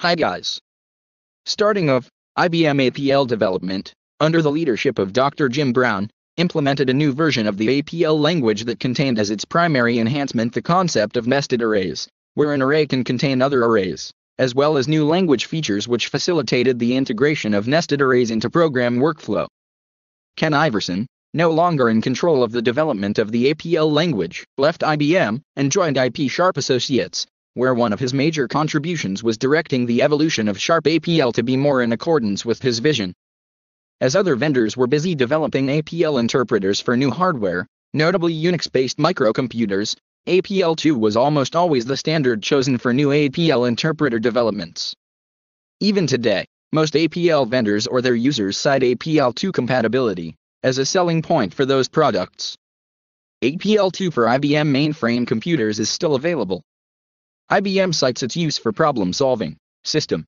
Hi guys. Starting of IBM APL development, under the leadership of Dr. Jim Brown, implemented a new version of the APL language that contained as its primary enhancement the concept of nested arrays, where an array can contain other arrays, as well as new language features which facilitated the integration of nested arrays into program workflow. Ken Iverson, no longer in control of the development of the APL language, left IBM and joined IP Sharp Associates, where one of his major contributions was directing the evolution of Sharp APL to be more in accordance with his vision. As other vendors were busy developing APL interpreters for new hardware, notably Unix-based microcomputers, APL2 was almost always the standard chosen for new APL interpreter developments. Even today, most APL vendors or their users cite APL2 compatibility as a selling point for those products. APL2 for IBM mainframe computers is still available. IBM cites its use for problem solving, system